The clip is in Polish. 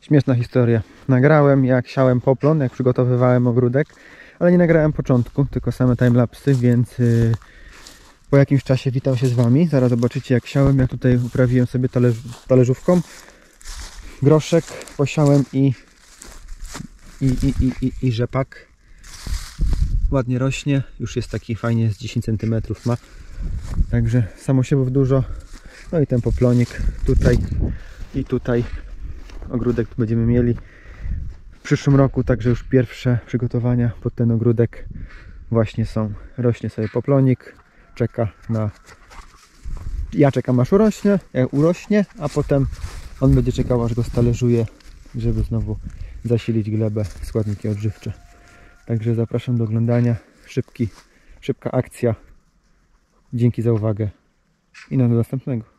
Śmieszna historia. Nagrałem jak siałem poplon, jak przygotowywałem ogródek, ale nie nagrałem początku, tylko same timelapsy, więc yy, po jakimś czasie witam się z Wami. Zaraz zobaczycie jak siałem. Ja tutaj uprawiłem sobie talerz, talerzówką. Groszek posiałem i, i, i, i, i, i rzepak. Ładnie rośnie. Już jest taki fajnie z 10 cm ma. Także samosiewów dużo. No i ten poplonik tutaj i tutaj ogródek tu będziemy mieli w przyszłym roku, także już pierwsze przygotowania pod ten ogródek właśnie są. Rośnie sobie poplonik, czeka na... Ja czekam aż urośnie, jak urośnie, a potem on będzie czekał aż go stależuje, żeby znowu zasilić glebę składniki odżywcze. Także zapraszam do oglądania. Szybki, szybka akcja. Dzięki za uwagę i do następnego.